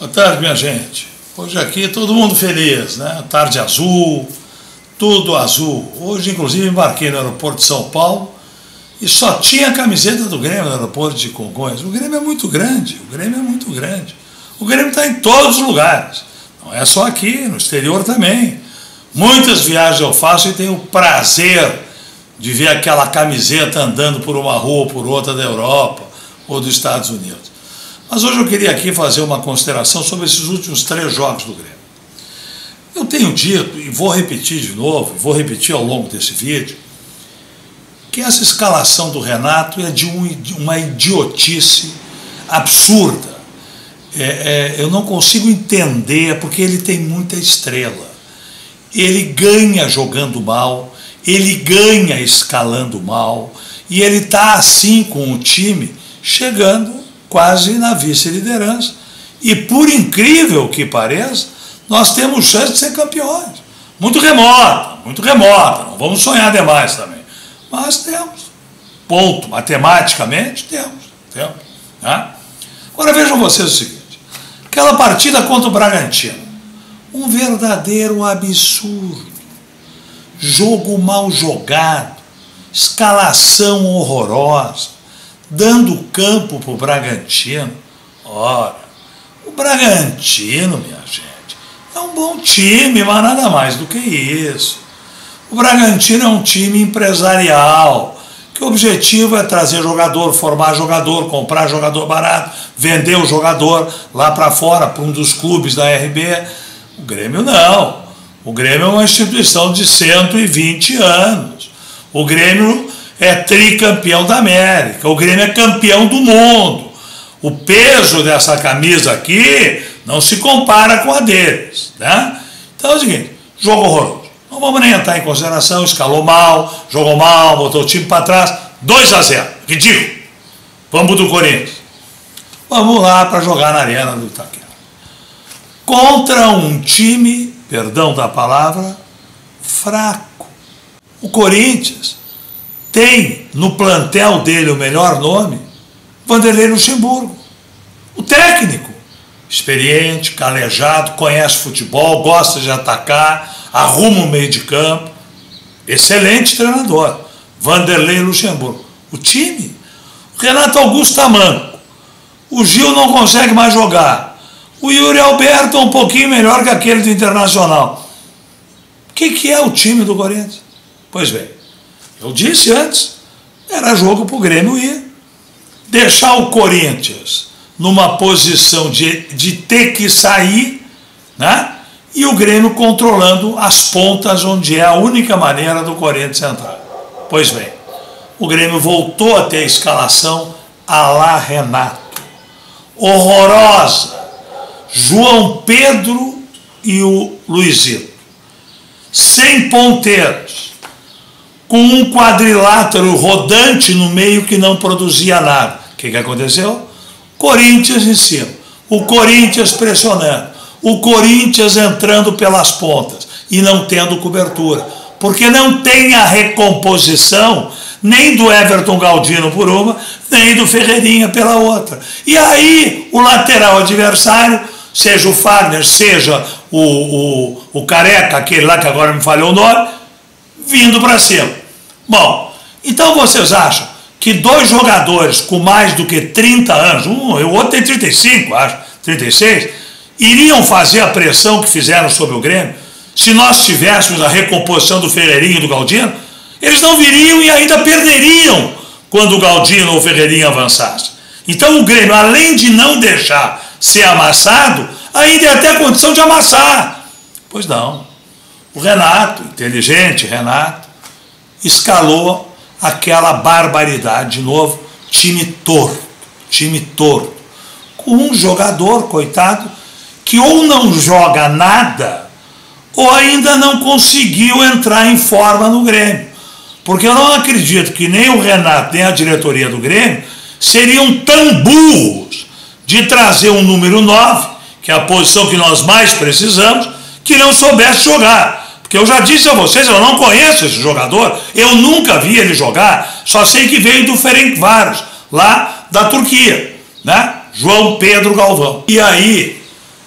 Boa tarde, minha gente. Hoje aqui todo mundo feliz, né? Tarde azul, tudo azul. Hoje, inclusive, embarquei no aeroporto de São Paulo e só tinha a camiseta do Grêmio no aeroporto de Congonhas. O Grêmio é muito grande, o Grêmio é muito grande. O Grêmio está em todos os lugares. Não é só aqui, no exterior também. Muitas viagens eu faço e tenho o prazer de ver aquela camiseta andando por uma rua ou por outra da Europa ou dos Estados Unidos. Mas hoje eu queria aqui fazer uma consideração sobre esses últimos três jogos do Grêmio. Eu tenho dito, e vou repetir de novo, vou repetir ao longo desse vídeo, que essa escalação do Renato é de, um, uma idiotice absurda. É, é, eu não consigo entender, porque ele tem muita estrela. Ele ganha jogando mal, ele ganha escalando mal, e ele está assim com o time, chegando quase na vice-liderança. E por incrível que pareça, nós temos chance de ser campeões. Muito remota, muito remota, não vamos sonhar demais também. Mas temos. Ponto. Matematicamente, temos. temos né? Agora vejam vocês o seguinte: aquela partida contra o Bragantino. Um verdadeiro absurdo. Jogo mal jogado, escalação horrorosa dando campo para o Bragantino. Ora, o Bragantino, minha gente, é um bom time, mas nada mais do que isso. O Bragantino é um time empresarial, que o objetivo é trazer jogador, formar jogador, comprar jogador barato, vender o jogador lá para fora, para um dos clubes da RB. O Grêmio não. O Grêmio é uma instituição de 120 anos. O Grêmio é tricampeão da América, o Grêmio é campeão do mundo. O peso dessa camisa aqui não se compara com a deles. Né? Então é o seguinte: jogo horroroso. Não vamos nem entrar em consideração, escalou mal, jogou mal, botou o time para trás. 2 a 0 ridículo. Vamos do Corinthians. Vamos lá para jogar na arena do Itaquera. Contra um time, perdão da palavra, fraco. O Corinthians tem no plantel dele o melhor nome, Vanderlei Luxemburgo. O técnico, experiente, calejado, conhece futebol, gosta de atacar, arruma o meio de campo. Excelente treinador, Vanderlei Luxemburgo. O time, Renato Augusto está manco. O Gil não consegue mais jogar. O Yuri Alberto é um pouquinho melhor que aquele do Internacional. O que, que é o time do Corinthians? Pois bem, eu disse antes, era jogo para o Grêmio ir. Deixar o Corinthians numa posição de, de ter que sair, né? e o Grêmio controlando as pontas, onde é a única maneira do Corinthians entrar. Pois bem, o Grêmio voltou a ter a escalação a lá Renato. Horrorosa. João Pedro e o Luizito. Sem ponteiros com um quadrilátero rodante no meio que não produzia nada. O que, que aconteceu? Corinthians em cima, o Corinthians pressionando, o Corinthians entrando pelas pontas e não tendo cobertura, porque não tem a recomposição nem do Everton Galdino por uma, nem do Ferreirinha pela outra. E aí o lateral adversário, seja o Fagner, seja o, o, o Careca, aquele lá que agora me falhou o nome, vindo para cima. Bom, então vocês acham que dois jogadores com mais do que 30 anos, um, o outro tem 35, acho, 36, iriam fazer a pressão que fizeram sobre o Grêmio? Se nós tivéssemos a recomposição do Ferreirinho e do Galdino, eles não viriam e ainda perderiam quando o Galdino ou o Ferreirinho avançasse. Então o Grêmio, além de não deixar ser amassado, ainda tem até condição de amassar. Pois não. O Renato, inteligente Renato, escalou aquela barbaridade de novo, time torto, time torto, com um jogador, coitado, que ou não joga nada, ou ainda não conseguiu entrar em forma no Grêmio. Porque eu não acredito que nem o Renato, nem a diretoria do Grêmio seriam tão burros de trazer um número 9, que é a posição que nós mais precisamos, que não soubesse jogar. Porque eu já disse a vocês, eu não conheço esse jogador, eu nunca vi ele jogar, só sei que veio do Ferencváros, lá da Turquia, né? João Pedro Galvão. E aí,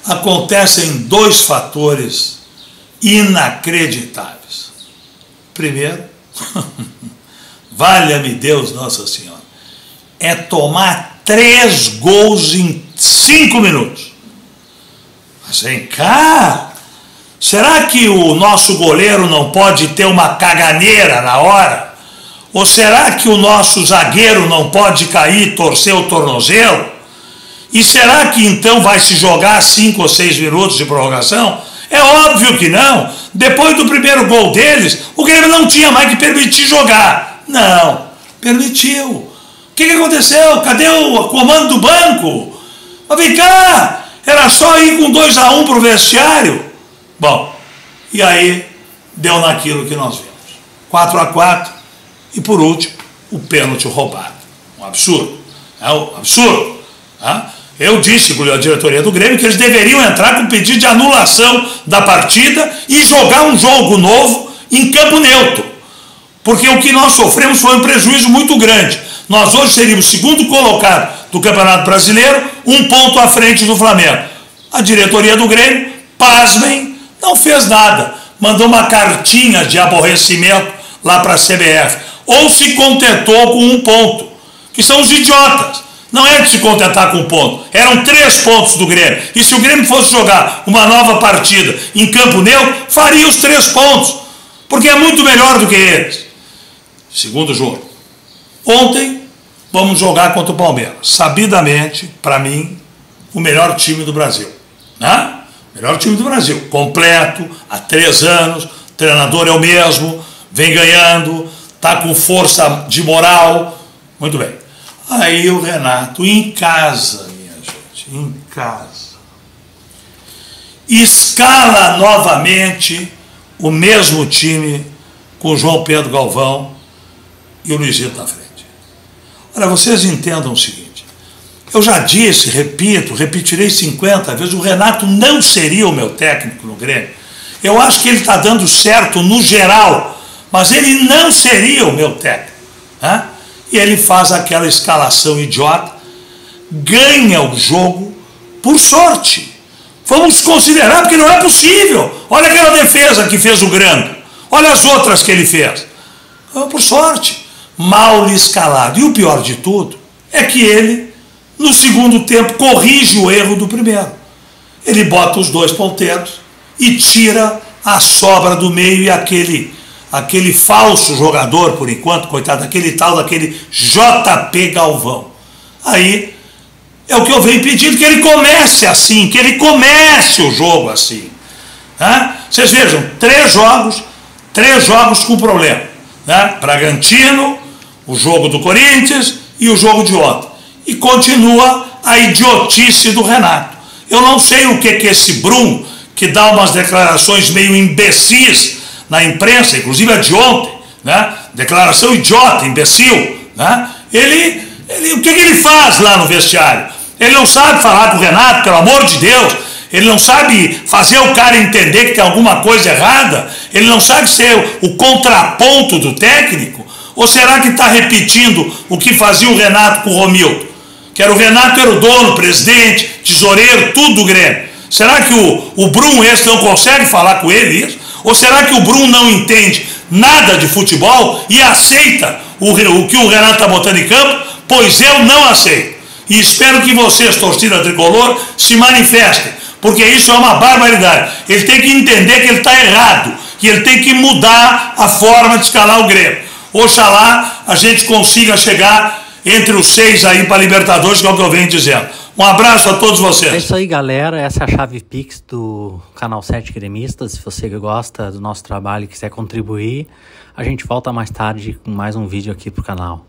acontecem dois fatores inacreditáveis. Primeiro, valha-me Deus, Nossa Senhora, é tomar três gols em cinco minutos. Mas vem cá, será que o nosso goleiro não pode ter uma caganeira na hora? Ou será que o nosso zagueiro não pode cair torcer o tornozelo? E será que então vai se jogar cinco ou seis minutos de prorrogação? É óbvio que não. Depois do primeiro gol deles, o Grêmio não tinha mais que permitir jogar. Não, permitiu. O que, que aconteceu? Cadê o comando do banco? Mas vem cá, era só ir com 2 a 1 um para o vestiário. Bom, e aí deu naquilo que nós vimos. 4 a 4 e por último, o pênalti roubado. Um absurdo. É um absurdo. Tá? Eu disse a diretoria do Grêmio que eles deveriam entrar com pedido de anulação da partida e jogar um jogo novo em campo neutro. Porque o que nós sofremos foi um prejuízo muito grande. Nós hoje seríamos segundo colocado do Campeonato Brasileiro, um ponto à frente do Flamengo. A diretoria do Grêmio, pasmem, não fez nada. Mandou uma cartinha de aborrecimento lá para a CBF. Ou se contentou com um ponto, que são os idiotas. Não é de se contentar com um ponto. Eram três pontos do Grêmio. E se o Grêmio fosse jogar uma nova partida em campo neutro, faria os três pontos. Porque é muito melhor do que eles. Segundo jogo. Ontem, vamos jogar contra o Palmeiras. Sabidamente, para mim, o melhor time do Brasil. Né? Melhor time do Brasil. Completo, há três anos, treinador é o mesmo, vem ganhando, está com força de moral. Muito bem. Aí o Renato, em casa, minha gente, em casa, escala novamente o mesmo time com o João Pedro Galvão e o Luizito na frente. Olha, vocês entendam o seguinte: eu já disse, repito, repetirei 50 vezes, o Renato não seria o meu técnico no Grêmio. Eu acho que ele está dando certo no geral, mas ele não seria o meu técnico. Né? e ele faz aquela escalação idiota, ganha o jogo por sorte. Vamos considerar, porque não é possível. Olha aquela defesa que fez o Grêmio. Olha as outras que ele fez. Por sorte. Mal escalado. E o pior de tudo é que ele, no segundo tempo, corrige o erro do primeiro. Ele bota os dois ponteiros e tira a sobra do meio e aquele aquele falso jogador, por enquanto, coitado, aquele tal daquele JP Galvão. Aí é o que eu venho pedindo, que ele comece assim, que ele comece o jogo assim. Né? Vocês vejam, três jogos, três jogos com problema. Né? Bragantino, o jogo do Corinthians e o jogo de ontem. E continua a idiotice do Renato. Eu não sei o que que esse Brum, que dá umas declarações meio imbecis, na imprensa, inclusive a de ontem, né? declaração idiota, imbecil, né? ele, ele, o que, que ele faz lá no vestiário? Ele não sabe falar com o Renato, pelo amor de Deus, ele não sabe fazer o cara entender que tem alguma coisa errada, ele não sabe ser o contraponto do técnico, ou será que está repetindo o que fazia o Renato com o Romildo? Que era o Renato era o dono, presidente, tesoureiro, tudo do Grêmio. Será que o, o Bruno esse não consegue falar com ele isso? Ou será que o Bruno não entende nada de futebol e aceita o, o que o Renato está botando em campo? Pois eu não aceito. E espero que vocês, torcida tricolor, se manifestem, porque isso é uma barbaridade. Ele tem que entender que ele está errado, que ele tem que mudar a forma de escalar o Grêmio. Oxalá a gente consiga chegar entre os seis aí para Libertadores, que é o que eu venho dizendo. Um abraço a todos vocês. É isso aí, galera. Essa é a chave Pix do canal 7 Gremistas. Se você gosta do nosso trabalho e quiser contribuir, a gente volta mais tarde com mais um vídeo aqui pro canal.